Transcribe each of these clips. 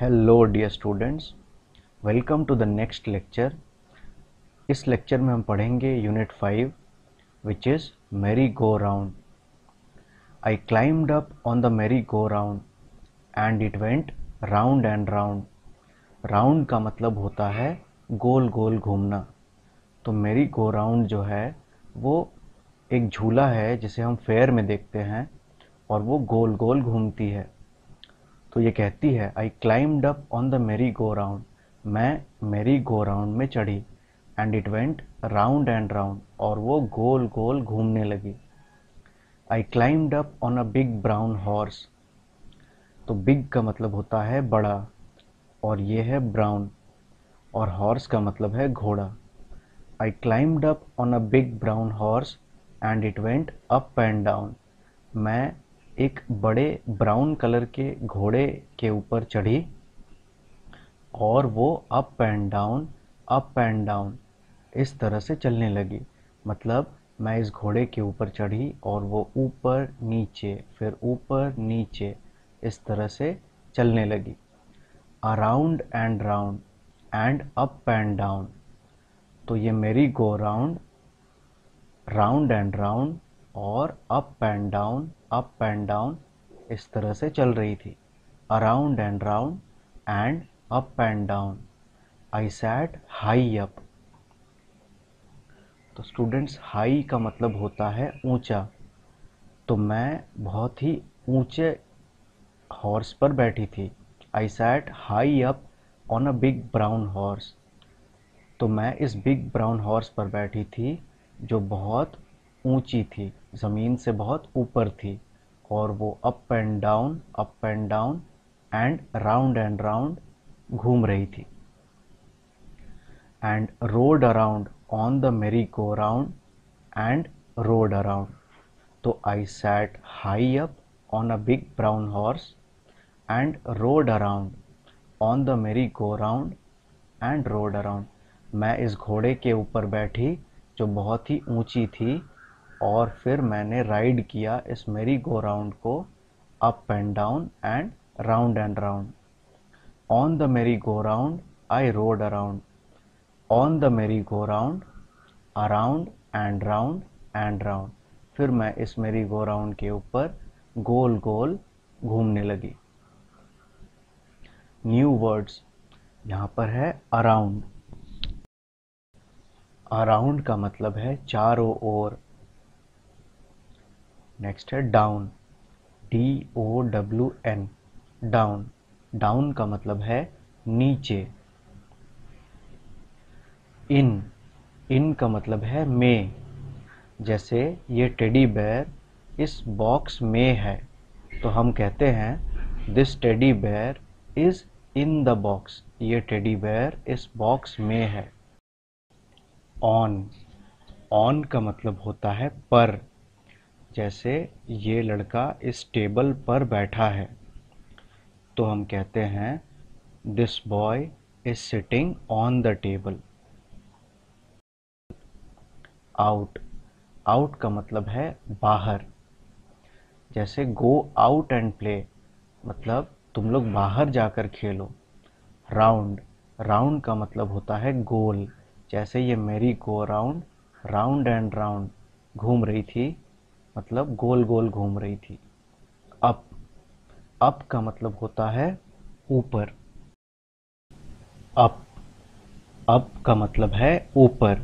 Hello dear students welcome to the next lecture इस lecture में हम पढ़ेंगे unit five which is merry go round I climbed up on the merry go round and it went round and round round का मतलब होता है गोल गोल घूमना. तो मेरी गो राउंड जो है, वो एक झूला है जिसे हम फेयर में देखते हैं और वो गोल गोल घूमती है. तो ये कहती है I climbed up on the merry go round मैं मेरी गो राउंड में चढ़ी and it went round and round और वो गोल गोल घूमने लगी। I climbed up on a big brown horse तो बिग का मतलब होता है बड़ा, और ये है ब्राउन और हॉर्स का मतलब है घोड़ा। I climbed up on a big brown horse and it went up and down मैं एक बड़े ब्राउन कलर के घोड़े के ऊपर चढ़ी और वो up and down up and down इस तरह से चलने लगी। मतलब मैं इस घोड़े के ऊपर चढ़ी और वो ऊपर नीचे, फिर ऊपर नीचे इस तरह से चलने लगी। Around and round and up and down तो ये merry go round round and round और up and down up and down इस तरह से चल रही थी। Around and round and up and down I sat high up तो स्टूडेंट्स हाई का मतलब होता है ऊँचा। तो मैं बहुत ही ऊँचे हॉर्स पर बैठी थी। I sat high up on a big brown horse तो मैं इस बिग ब्राउन हॉर्स पर बैठी थी, जो बहुत ऊँची थी। ज़मीन से बहुत ऊपर थी और वो up and down up and down and round and round घूम रही थी। And rode around on the merry go round and rode around तो I sat high up on a big brown horse and rode around on the merry go round and rode around मैं इस घोड़े के ऊपर बैठी जो बहुत ही ऊँची थी और फिर मैंने राइड किया इस मेरी गो राउंड को up and down and round and round on the merry go round I rode around on the merry go round around and round and round फिर मैं इस मेरी गो राउंड के ऊपर गोल गोल घूमने लगी। New words यहाँ पर है अराउंड अराउंड का मतलब है चारों ओर. नेक्स्ट है down D O W N down down का मतलब है नीचे. इन इन का मतलब है में. जैसे ये टेडी बेयर इस बॉक्स में है तो हम कहते हैं this teddy bear is in the box ये टेडी बेयर इस बॉक्स में है. ऑन ऑन का मतलब होता है पर. जैसे ये लड़का इस टेबल पर बैठा है तो हम कहते हैं this boy is sitting on the table out out का मतलब है बाहर। जैसे गो आउट एंड प्ले मतलब तुम लोग बाहर जाकर खेलो। राउंड राउंड का मतलब होता है गोल। जैसे ये merry go round round and round घूम रही थी मतलब गोल गोल घूम रही थी। अप अप का मतलब होता है ऊपर। अप अप का मतलब है ऊपर।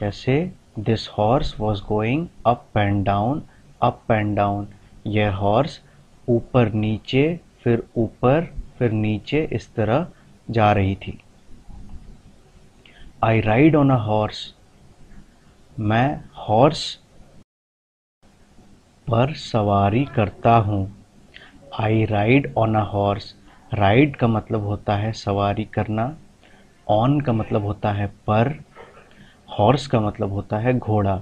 जैसे this horse was going up and down up and down यह हॉर्स ऊपर नीचे, फिर ऊपर, फिर नीचे इस तरह जा रही थी। I ride on a horse मैं हॉर्स पर सवारी करता हूँ। I ride on a horse ride का मतलब होता है सवारी करना। ऑन का मतलब होता है पर। हॉर्स का मतलब होता है घोड़ा।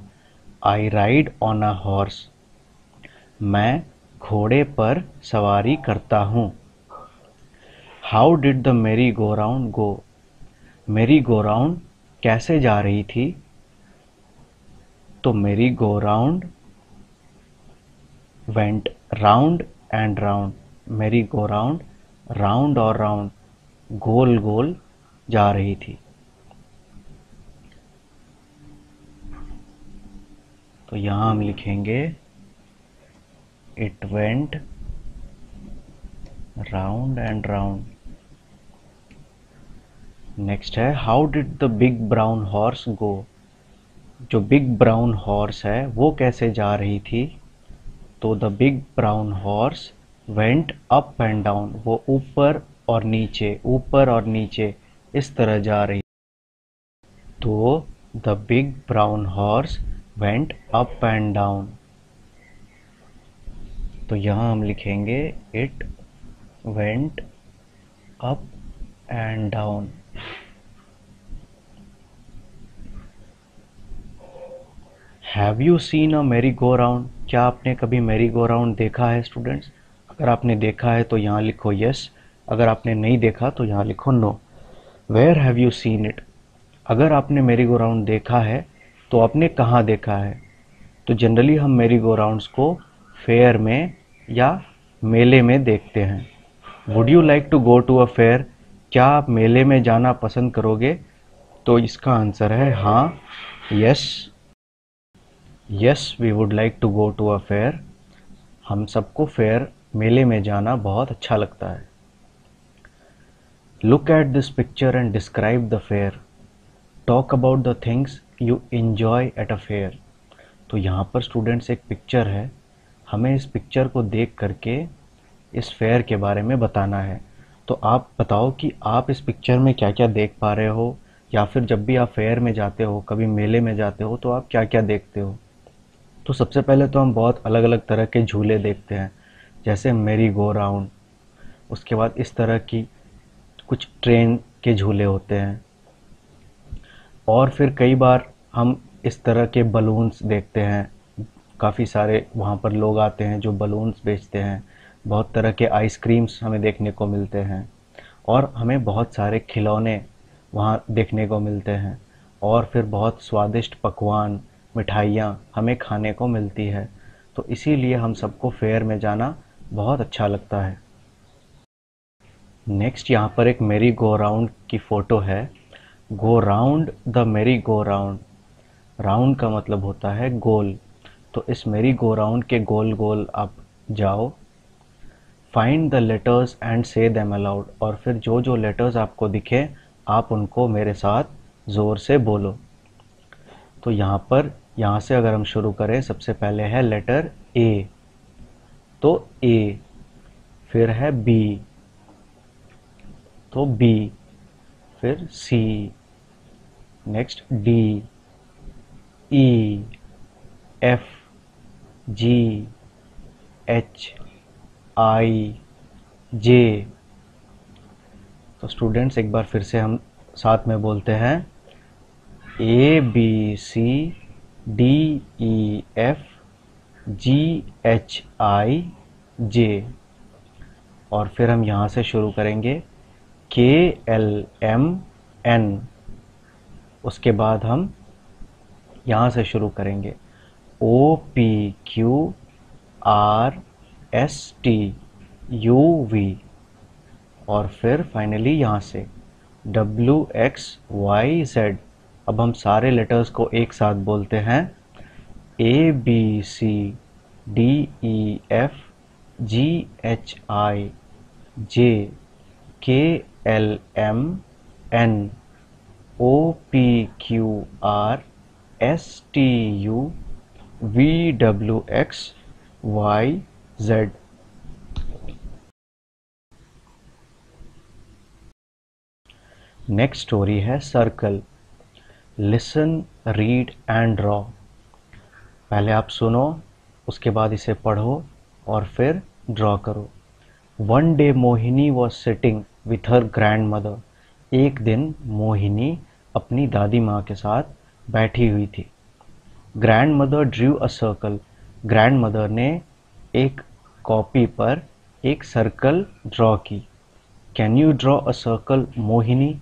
I ride on a horse मैं घोड़े पर सवारी करता हूँ। How did the merry go round गो मेरी गो राउंड कैसे जा रही थी? तो merry go round went round and round merry go round round और राउंड गोल गोल जा रही थी। तो यहाँ हम लिखेंगे it went round and round next है how did the big brown horse go जो बिग ब्राउन हॉर्स है, वो कैसे जा रही थी? तो the big brown horse went up and down वो ऊपर और नीचे, ऊपर और नीचे इस तरह जा रही। तो the big brown horse went up and down तो यहाँ हम लिखेंगे it went up and down have you seen a merry go round क्या आपने कभी मेरी गो राउंड देखा है स्टूडेंट्स अगर आपने देखा है तो यहाँ लिखो यस अगर आपने नहीं देखा तो यहाँ लिखो no where have you seen it अगर आपने मेरी गो राउंड देखा है तो आपने कहाँ देखा है? तो जनरली हम मेरी गो राउंड्स को फेयर में या मेले में देखते हैं. Would you like to go to a fair क्या आप मेले में जाना पसंद करोगे? तो इसका आंसर है हाँ yes yes we would like to go to a fair हम सबको फेयर मेले में जाना बहुत अच्छा लगता है। Look at this picture and describe the fair talk about the things you enjoy at a fair तो यहाँ पर स्टूडेंट्स एक पिक्चर है। हमें इस पिक्चर को देख करके इस फेयर के बारे में बताना है। तो आप बताओ कि आप इस पिक्चर में क्या क्या देख पा रहे हो? या फिर जब भी आप फेयर में जाते हो, कभी मेले में जाते हो तो आप क्या क्या देखते हो? तो सबसे पहले तो हम बहुत अलग अलग तरह के झूले देखते हैं, जैसे मेरी गो राउंड। उसके बाद इस तरह की कुछ ट्रेन के झूले होते हैं। और फिर कई बार हम इस तरह के बलून्स देखते हैं। काफ़ी सारे वहाँ पर लोग आते हैं जो बलून्स बेचते हैं। बहुत तरह के आइसक्रीम्स हमें देखने को मिलते हैं। और हमें बहुत सारे खिलौने वहाँ देखने को मिलते हैं। और फिर बहुत स्वादिष्ट पकवान मिठाइयाँ हमें खाने को मिलती है। तो इसीलिए हम सबको फेयर में जाना बहुत अच्छा लगता है। नेक्स्ट यहाँ पर एक मेरी गो राउंड की फ़ोटो है। Go round the merry go round. Round का मतलब होता है गोल। तो इस मेरी गो राउंड के गोल गोल आप जाओ। Find the letters and say them aloud और फिर जो जो लेटर्स आपको दिखे, आप उनको मेरे साथ ज़ोर से बोलो। तो यहाँ पर यहाँ से अगर हम शुरू करें, सबसे पहले है लेटर ए तो ए फिर है बी तो बी फिर C next D E F G H I J तो स्टूडेंट्स एक बार फिर से हम साथ में बोलते हैं A B C D E F G H I J और फिर हम यहाँ से शुरू करेंगे। के एल एम एन उसके बाद हम यहाँ से शुरू करेंगे। O P Q R S T U V और फिर फाइनली यहाँ से डब्ल्यू एक्स वाई जेड अब हम सारे लेटर्स को एक साथ बोलते हैं। A B C D E F G H I J K L M N O P Q R S T U V W X Y Z next story है circle listen read and draw पहले आप सुनो, उसके बाद इसे पढ़ो और फिर ड्रॉ करो। One day Mohini was sitting with her grandmother एक दिन मोहिनी अपनी दादी माँ के साथ बैठी हुई थी। Grandmother drew a circle grandmother ने एक कॉपी पर एक सर्कल ड्रॉ की। Can you draw a circle Mohini?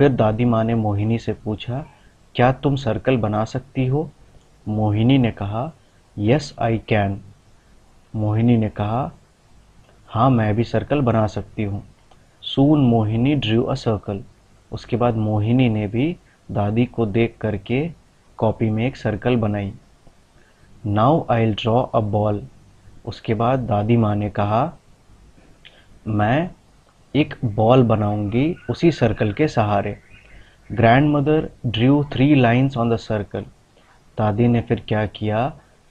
फिर दादी माँ ने मोहिनी से पूछा, क्या तुम सर्कल बना सकती हो? मोहिनी ने कहा यस आई कैन मोहिनी ने कहा हाँ मैं भी सर्कल बना सकती हूँ. Soon Mohini drew a circle उसके बाद मोहिनी ने भी दादी को देख करके कॉपी में एक सर्कल बनाई. Now I draw a ball उसके बाद दादी माँ ने कहा, मैं एक बॉल बनाऊँगी उसी सर्कल के सहारे। Grandmother drew three lines on the circle दादी ने फिर क्या किया?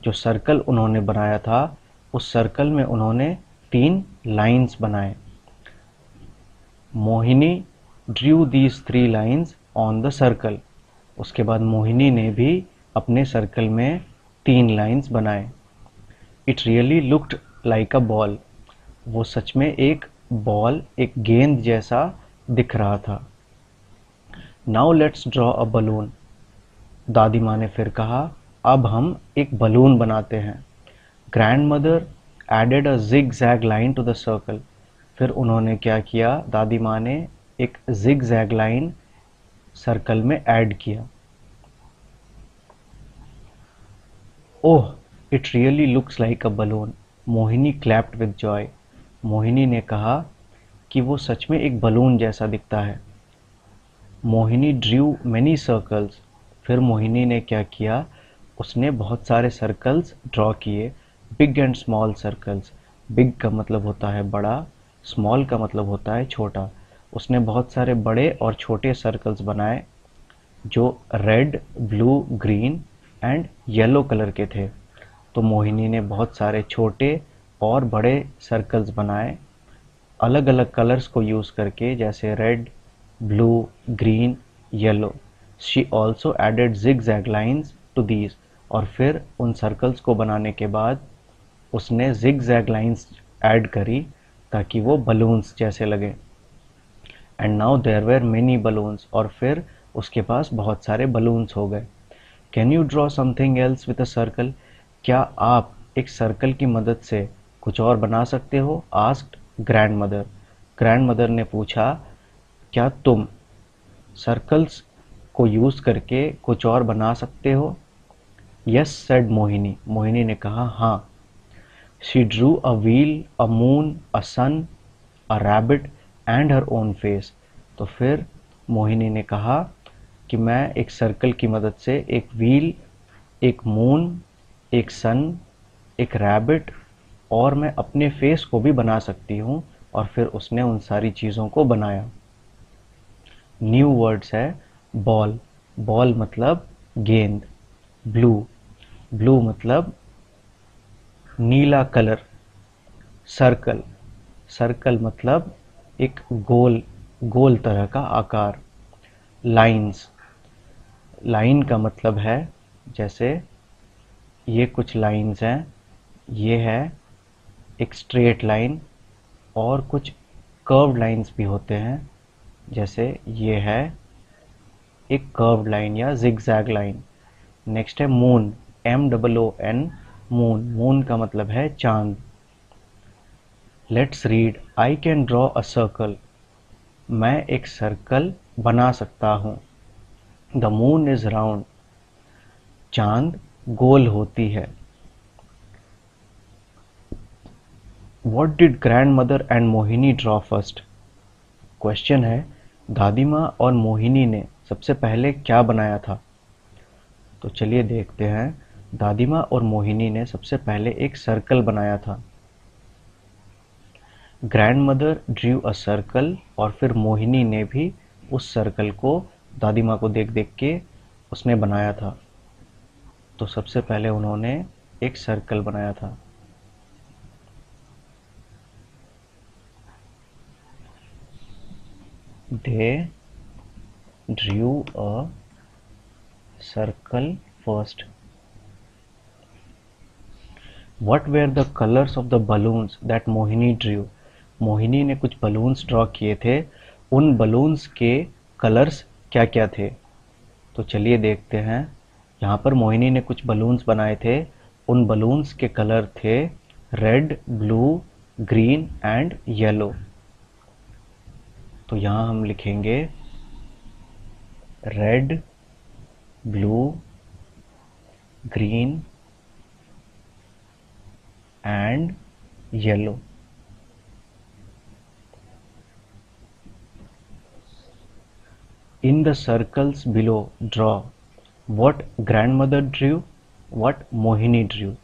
जो सर्कल उन्होंने बनाया था, उस सर्कल में उन्होंने तीन लाइंस बनाए। Mohini drew these three lines on the circle उसके बाद मोहिनी ने भी अपने सर्कल में तीन लाइंस बनाए। It really looked like a ball वो सच में एक बॉल एक गेंद जैसा दिख रहा था। Now let's draw a balloon दादी माँ ने फिर कहा, अब हम एक बलून बनाते हैं. Grandmother added a zigzag line to the circle फिर उन्होंने क्या किया? दादी माँ ने एक जिग जैग लाइन सर्कल में ऐड किया। ओह it really looks like a balloon Mohini clapped with joy Mohini ने कहा कि वो सच में एक बलून जैसा दिखता है। मोहिनी ड्रू मैनी सर्कल्स फिर मोहिनी ने क्या किया? उसने बहुत सारे सर्कल्स ड्रॉ किए। Big and small circles big का मतलब होता है बड़ा स्मॉल का मतलब होता है छोटा। उसने बहुत सारे बड़े और छोटे सर्कल्स बनाए, जो red blue green and yellow colour के थे। तो मोहिनी ने बहुत सारे छोटे और बड़े सर्कल्स बनाए। अलग अलग कलर्स को यूज़ करके, जैसे red blue green yellow she also added zigzag lines to these और फिर उन सर्कल्स को बनाने के बाद उसने जिग जैग लाइन्स ऐड करी, ताकि वो बलून्स जैसे लगे। And now there were many balloons और फिर उसके पास बहुत सारे बलून्स हो गए। Can you draw something else with a circle क्या आप एक सर्कल की मदद से कुछ और बना सकते हो? Asked grandmother grandmother ने पूछा, क्या तुम सर्कल्स को यूज़ करके कुछ और बना सकते हो? Yes said Mohini. मोहिनी ने कहा हाँ. She drew a wheel a moon a sun a rabbit and her own face तो फिर मोहिनी ने कहा कि मैं एक सर्कल की मदद से एक व्हील एक मून एक सन एक रैबिट और मैं अपने फेस को भी बना सकती हूँ और फिर उसने उन सारी चीज़ों को बनाया। न्यू वर्ड्स है बॉल बॉल मतलब गेंद। ब्लू ब्लू मतलब नीला कलर सर्कल सर्कल मतलब एक गोल गोल तरह का आकार। लाइंस लाइन का मतलब है जैसे ये कुछ लाइंस हैं, ये है एक स्ट्रेट लाइन और कुछ कर्व लाइंस भी होते हैं। जैसे ये है एक कर्व लाइन या जिग जैग लाइन नेक्स्ट है moon M double O N moon moon का मतलब है चाँद। Let's read I can draw a circle मैं एक सर्कल बना सकता हूँ। द मून इज़ राउंड चाँद गोल होती है। What did grandmother and Mohini draw first question है, दादी माँ और मोहिनी ने सबसे पहले क्या बनाया था? तो चलिए देखते हैं, दादी माँ और मोहिनी ने सबसे पहले एक सर्कल बनाया था। Grandmother drew a circle और फिर मोहिनी ने भी उस सर्कल को दादी माँ को देख देख के उसने बनाया था। तो सबसे पहले उन्होंने एक सर्कल बनाया था। They drew a circle first. What were the colours of the balloons that Mohini drew Mohini ने कुछ बलून्स ड्रॉ किए थे। उन बलून्स के कलर्स क्या क्या थे? तो चलिए देखते हैं। यहाँ पर मोहिनी ने कुछ बलून्स बनाए थे। उन बलून्स के कलर थे red blue green and yellow तो यहाँ हम लिखेंगे red blue green and yellow in the circles below draw what grandmother drew what Mohini drew.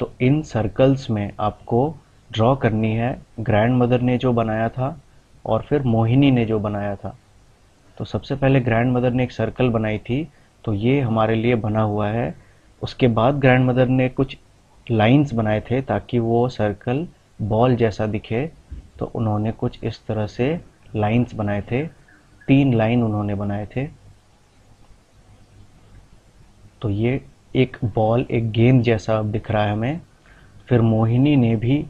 तो इन सर्कल्स में आपको ड्रॉ करनी है. ग्रैंड मदर ने जो बनाया था और फिर मोहिनी ने जो बनाया था। तो सबसे पहले ग्रैंड मदर ने एक सर्कल बनाई थी तो ये हमारे लिए बना हुआ है। उसके बाद ग्रैंड मदर ने कुछ लाइंस बनाए थे ताकि वो सर्कल बॉल जैसा दिखे। तो उन्होंने कुछ इस तरह से लाइंस बनाए थे। तीन लाइन उन्होंने बनाए थे। तो ये एक बॉल एक गेंद जैसा दिख रहा है हमें। फिर मोहिनी ने भी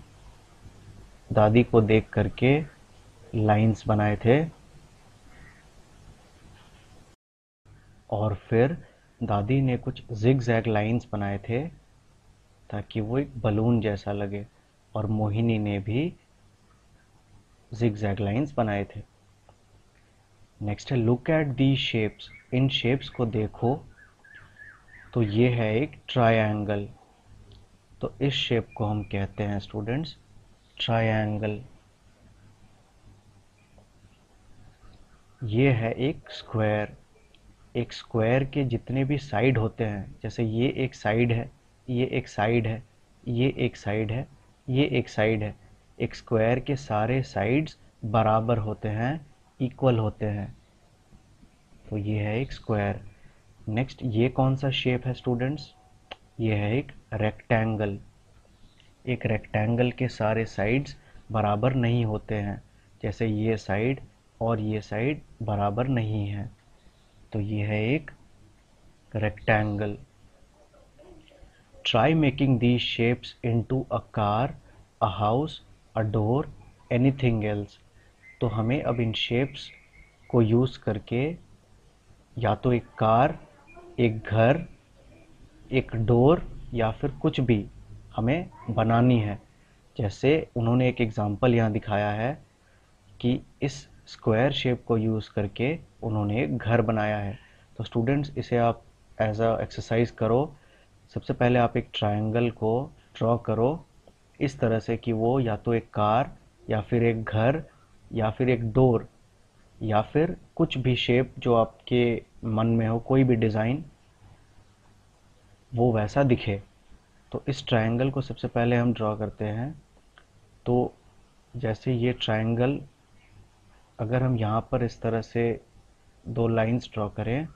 दादी को देख करके लाइंस बनाए थे। और फिर दादी ने कुछ जिग जैग लाइन्स बनाए थे ताकि वो एक बलून जैसा लगे और मोहिनी ने भी जिग जैग लाइन्स बनाए थे। नेक्स्ट है लुक एट दी शेप्स इन शेप्स को देखो तो ये है एक ट्रायंगल तो इस शेप को हम कहते हैं स्टूडेंट्स ट्रायंगल ये है एक स्क्वायर एक स्क्वायर के जितने भी साइड होते हैं, जैसे ये एक साइड है, ये एक साइड है, ये एक साइड है, ये एक साइड है, एक स्क्वायर के सारे साइड्स बराबर होते हैं इक्वल होते हैं. तो ये है एक स्क्वायर नेक्स्ट ये कौन सा शेप है स्टूडेंट्स ये है एक रेक्टेंगल एक रेक्टेंगल के सारे साइड्स बराबर नहीं होते हैं. जैसे ये साइड और ये साइड बराबर नहीं है। तो ये है एक rectangle try making the shapes into a car house a door anything else तो हमें अब इन शेप्स को यूज़ करके या तो एक कार एक घर, एक डोर या फिर कुछ भी हमें बनानी है। जैसे उन्होंने एक एग्ज़ाम्पल यहाँ दिखाया है कि इस स्क्वायर शेप को यूज़ करके उन्होंने एक घर बनाया है। तो स्टूडेंट्स इसे आप एज अ एक्सरसाइज करो। सबसे पहले आप एक ट्रायंगल को ड्रॉ करो। इस तरह से कि वो या तो एक कार, या फिर एक घर, या फिर एक डोर या फिर कुछ भी शेप जो आपके मन में हो, कोई भी डिज़ाइन वो वैसा दिखे। तो इस ट्रायंगल को सबसे पहले हम ड्रॉ करते हैं। तो जैसे ये ट्रायंगल अगर हम यहाँ पर इस तरह से दो लाइंस ड्रॉ करें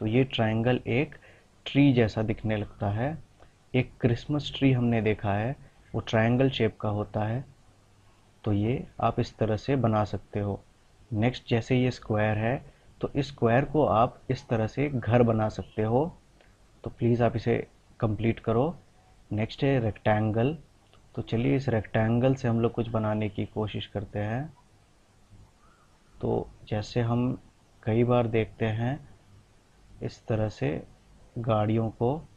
तो ये ट्रायंगल एक ट्री जैसा दिखने लगता है। एक क्रिसमस ट्री हमने देखा है, वो ट्रायंगल शेप का होता है। तो ये आप इस तरह से बना सकते हो। नेक्स्ट जैसे ये स्क्वायर है तो इस स्क्वायर को आप इस तरह से घर बना सकते हो। तो प्लीज़ आप इसे कंप्लीट करो। नेक्स्ट है रेक्टेंगल तो चलिए इस रेक्टेंगल से हम लोग कुछ बनाने की कोशिश करते हैं। तो जैसे हम कई बार देखते हैं, इस तरह से गाड़ियों को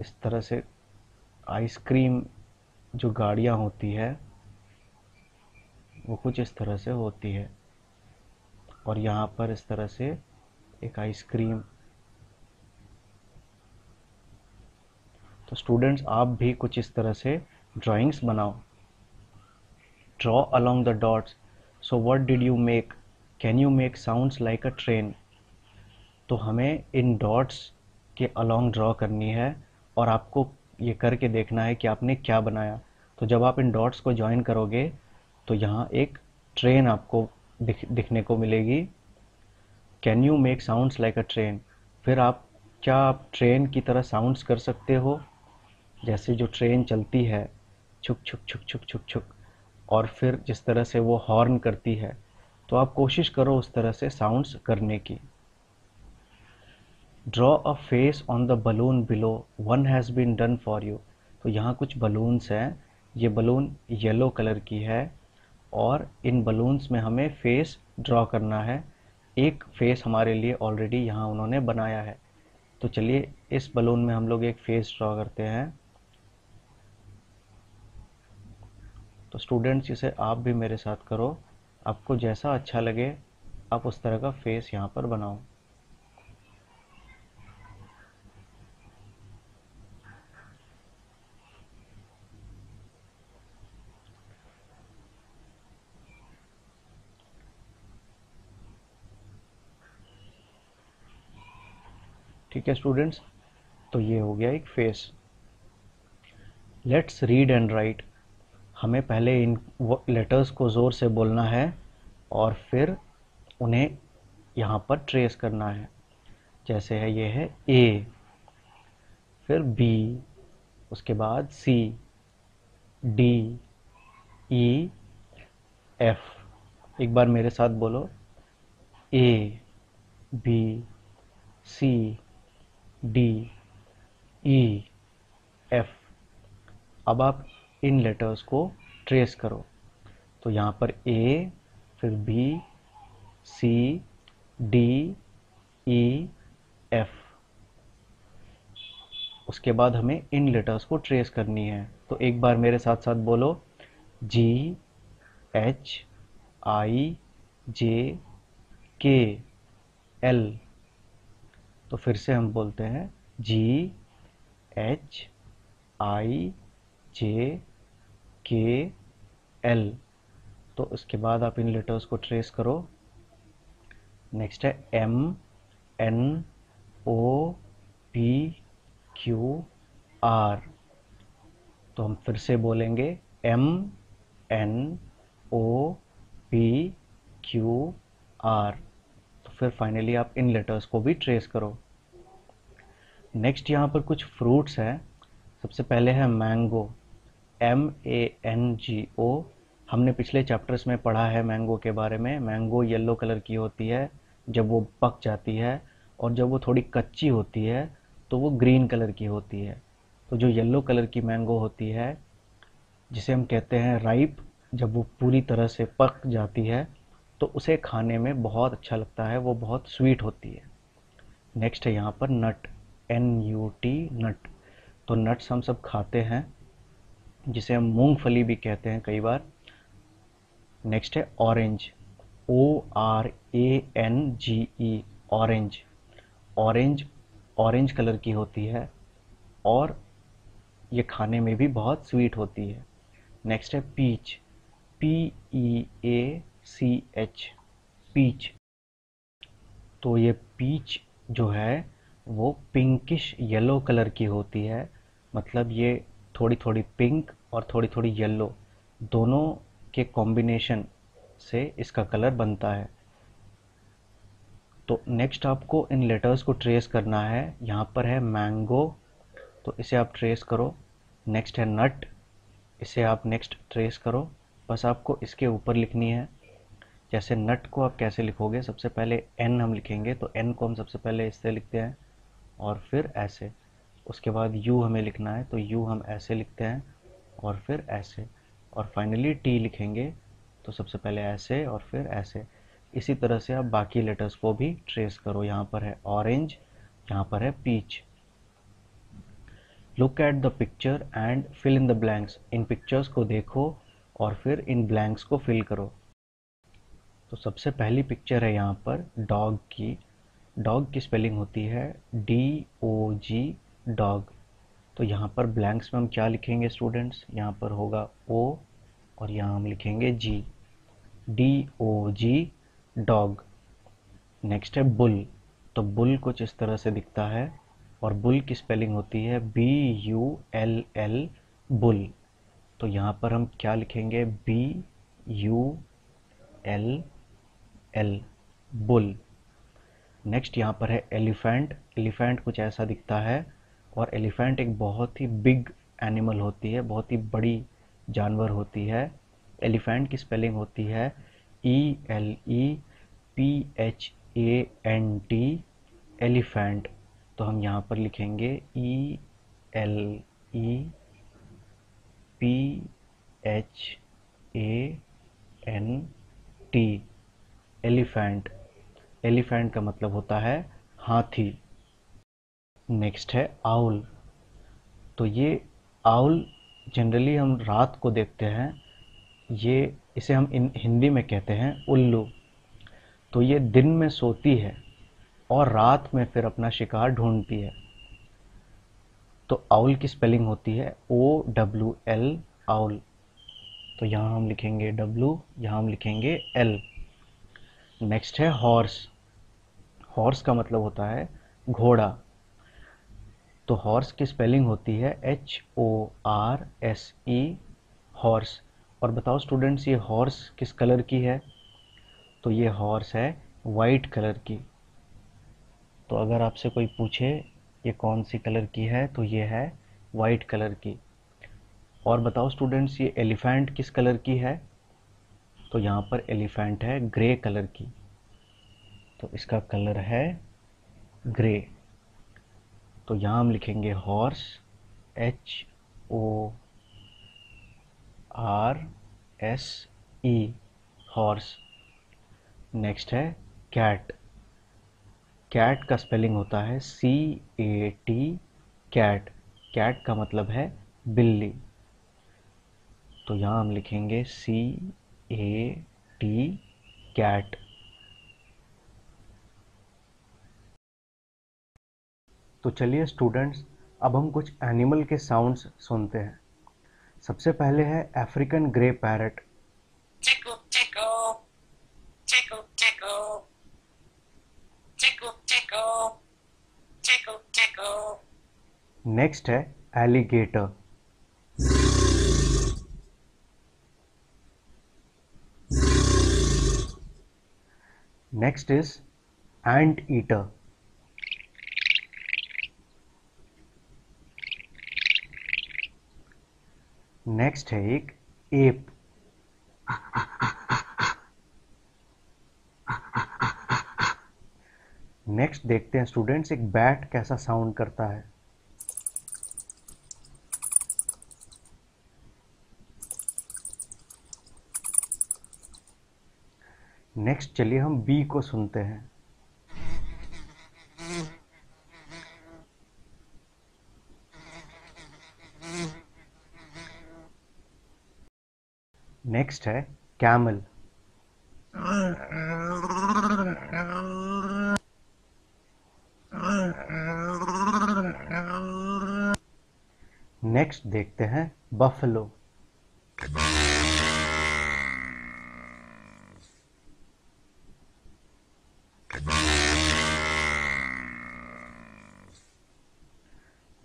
इस तरह से आइसक्रीम जो गाड़ियाँ होती है, वो कुछ इस तरह से होती है। और यहाँ पर इस तरह से एक आइसक्रीम तो स्टूडेंट्स आप भी कुछ इस तरह से ड्राइंग्स बनाओ। Draw along the dots so what did you make can you make sounds like a train तो हमें इन डॉट्स के अलोंग ड्रॉ करनी है और आपको ये करके देखना है कि आपने क्या बनाया। तो जब आप इन डॉट्स को ज्वाइन करोगे तो यहाँ एक ट्रेन आपको दिख, दिखने को मिलेगी। Can you make sounds like a train फिर आप, क्या आप ट्रेन की तरह साउंड्स कर सकते हो? जैसे जो ट्रेन चलती है, छुक छुक छुक छुक छुक छुक, और फिर जिस तरह से वो हॉर्न करती है तो आप कोशिश करो उस तरह से साउंड्स करने की। Draw a face on the balloon below one has been done for you तो यहाँ कुछ बलून्स हैं। ये बलून येलो कलर की है। और इन बलून्स में हमें फेस ड्रॉ करना है। एक फेस हमारे लिए ऑलरेडी यहाँ उन्होंने बनाया है। तो चलिए, इस बलून में हम लोग एक फेस ड्रॉ करते हैं। तो स्टूडेंट्स इसे आप भी मेरे साथ करो। आपको जैसा अच्छा लगे, आप उस तरह का फेस यहाँ पर बनाओ। ठीक है स्टूडेंट्स तो ये हो गया एक face let's read and write हमें पहले इन लेटर्स को ज़ोर से बोलना है और फिर उन्हें यहाँ पर ट्रेस करना है. जैसे है, ये है ए फिर बी उसके बाद सी डी ई एफ़ एक बार मेरे साथ बोलो. A B C D E F अब आप इन लेटर्स को ट्रेस करो। तो यहाँ पर ए फिर B C D E F उसके बाद हमें इन लेटर्स को ट्रेस करनी है। तो एक बार मेरे साथ साथ बोलो। जी H I J K L तो फिर से हम बोलते हैं जी H I J K L तो उसके बाद आप इन लेटर्स को ट्रेस करो। नेक्स्ट है M N O P Q R तो हम फिर से बोलेंगे M N O P Q R फिर फाइनली आप इन लेटर्स को भी ट्रेस करो। नेक्स्ट यहाँ पर कुछ फ्रूट्स हैं। सबसे पहले है mango M A N G O हमने पिछले चैप्टर्स में पढ़ा है मैंगो के बारे में। मैंगो येलो कलर की होती है, जब वो पक जाती है और जब वो थोड़ी कच्ची होती है तो वो ग्रीन कलर की होती है। तो जो येलो कलर की मैंगो होती है, जिसे हम कहते हैं राइप जब वो पूरी तरह से पक जाती है तो उसे खाने में बहुत अच्छा लगता है, वो बहुत स्वीट होती है। नेक्स्ट है यहाँ पर nut N U T nut तो नट्स हम सब खाते हैं, जिसे हम मूंगफली भी कहते हैं कई बार। नेक्स्ट है orange O R A N G E orange orange orange colour की होती है और ये खाने में भी बहुत स्वीट होती है। नेक्स्ट है peach P E A C H peach तो ये पीच जो है, वो पिंकिश येलो कलर की होती है। मतलब ये थोड़ी थोड़ी पिंक और थोड़ी थोड़ी येलो दोनों के कॉम्बिनेशन से इसका कलर बनता है। तो नेक्स्ट आपको इन लेटर्स को ट्रेस करना है। यहाँ पर है मैंगो तो इसे आप ट्रेस करो। नेक्स्ट है नट इसे आप नेक्स्ट ट्रेस करो। बस आपको इसके ऊपर लिखनी है। जैसे नट को आप कैसे लिखोगे, सबसे पहले एन हम लिखेंगे तो एन को हम सबसे पहले इससे लिखते हैं और फिर ऐसे। उसके बाद यू हमें लिखना है तो यू हम ऐसे लिखते हैं और फिर ऐसे। और फाइनली टी लिखेंगे तो सबसे पहले ऐसे और फिर ऐसे। इसी तरह से आप बाकी लेटर्स को भी ट्रेस करो। यहाँ पर है ऑरेंज यहाँ पर है peach look at the picture and fill in the blanks in pictures को देखो और फिर इन ब्लैंक्स को फिल करो। तो सबसे पहली पिक्चर है यहाँ पर डॉग की। डॉग की स्पेलिंग होती है डी ओ जी डॉग तो यहाँ पर ब्लैंक्स में हम क्या लिखेंगे स्टूडेंट्स यहाँ पर होगा ओ और यहाँ हम लिखेंगे G D O G dog next है बुल तो बुल कुछ इस तरह से दिखता है और बुल की स्पेलिंग होती है B U L L bull तो यहाँ पर हम क्या लिखेंगे? B U L L bull next यहाँ पर है एलिफेंट एलिफेंट कुछ ऐसा दिखता है और एलिफेंट एक बहुत ही बिग एनिमल होती है, बहुत ही बड़ी जानवर होती है. एलिफेंट की स्पेलिंग होती है E L E P H A N T elephant तो हम यहाँ पर लिखेंगे E L E P H A N T elephant. Elephant का मतलब होता है हाथी। नेक्स्ट है आउल। तो ये आउल जनरली हम रात को देखते हैं। ये इसे हम इन हिंदी में कहते हैं उल्लू। तो ये दिन में सोती है और रात में फिर अपना शिकार ढूंढती है। तो आउल की स्पेलिंग होती है ओ डब्ल्यू एल आउल। तो यहाँ हम लिखेंगे डब्ल्यू यहाँ हम लिखेंगे एल नेक्स्ट है हॉर्स हॉर्स का मतलब होता है घोड़ा. तो हॉर्स की स्पेलिंग होती है H O R S E horse और बताओ स्टूडेंट्स ये हॉर्स किस कलर की है? तो ये हॉर्स है वाइट कलर की. तो अगर आपसे कोई पूछे ये कौन सी कलर की है तो ये है वाइट कलर की. और बताओ स्टूडेंट्स ये एलिफेंट किस कलर की है? तो यहाँ पर एलिफेंट है ग्रे कलर की। तो इसका कलर है ग्रे। तो यहाँ हम लिखेंगे horse, H O R S E, horse. Next है कैट। कैट का स्पेलिंग होता है C A T, cat. Cat का मतलब है बिल्ली। तो यहाँ हम लिखेंगे सी ए टी कैट तो चलिए स्टूडेंट्स अब हम कुछ एनिमल के साउंड्स सुनते हैं। सबसे पहले है अफ्रीकन ग्रे पैरट नेक्स्ट है alligator next is anteater next है एक एप नेक्स्ट देखते हैं स्टूडेंट्स एक बैट कैसा साउंड करता है. नेक्स्ट चलिए हम बी को सुनते हैं। नेक्स्ट है कैमल नेक्स्ट देखते हैं बफलो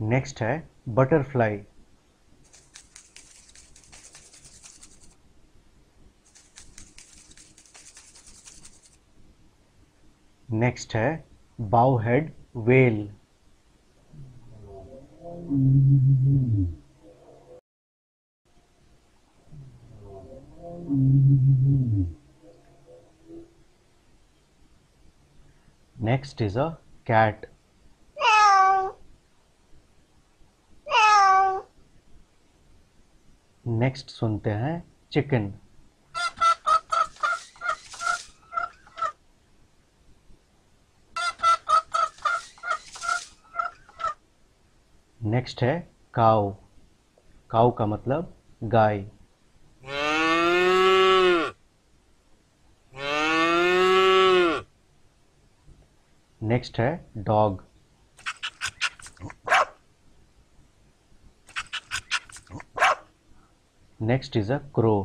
नेक्स्ट है बटरफ्लाई नेक्स्ट है bowhead whale next is a cat next सुनते हैं चिकन नेक्स्ट है काउ काउ का मतलब गाय. नेक्स्ट है dog next is a crow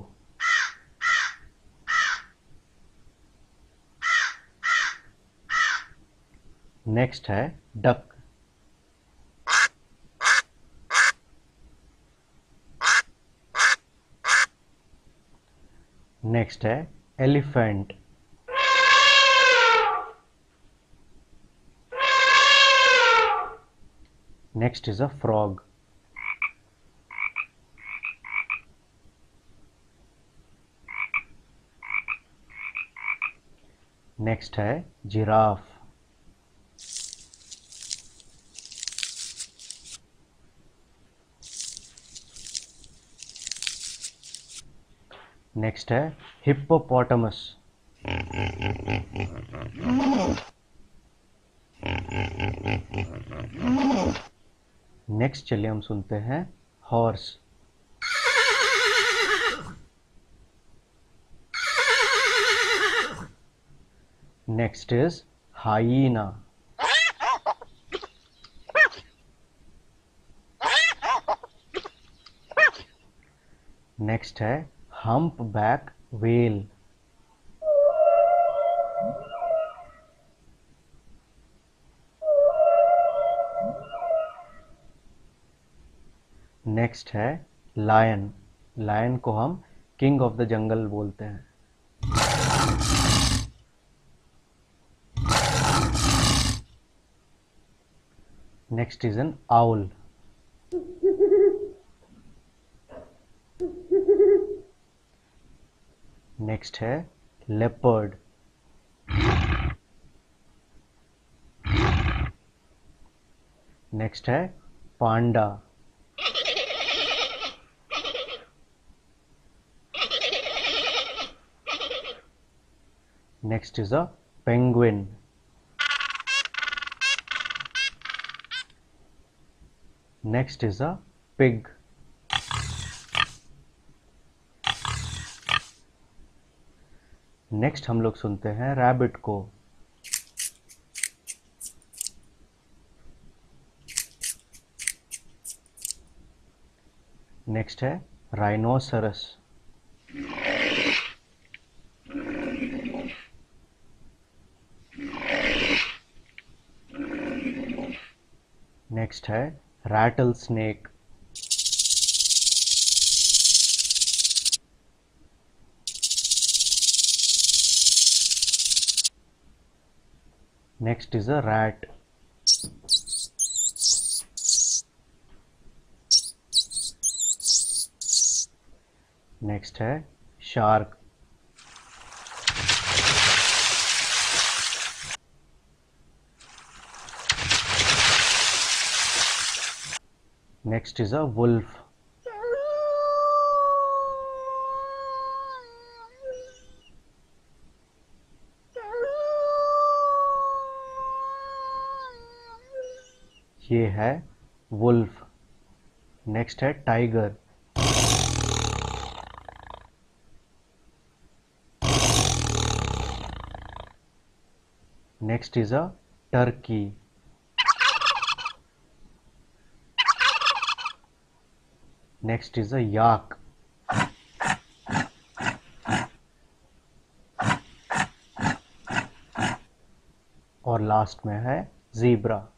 next है डक नेक्स्ट है elephant next is a frog next है जिराफ नेक्स्ट है हिप्पोपोटामस नेक्स्ट चलिए हम सुनते हैं horse next is hyena next है हम्प बैक वेल नेक्स्ट है लायन लायन को हम किंग ऑफ़ द जंगल बोलते हैं। Next is an owl. Next है leopard. Next है panda. Next is a penguin. Next is a pig next हम लोग सुनते हैं रैबिट को. नेक्स्ट है राइनोसरस नेक्स्ट है rattlesnake. Next is a rat. Next है shark. Next is a wolf ये है वुल्फ नेक्स्ट है tiger next is a turkey next is a yak और लास्ट में है जीब्रा तो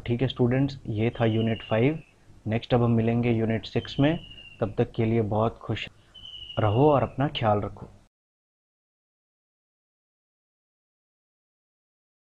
ठीक है स्टूडेंट्स ये था यूनिट फाइव नेक्स्ट अब हम मिलेंगे यूनिट सिक्स में. तब तक के लिए बहुत खुश रहो और अपना ख्याल रखो।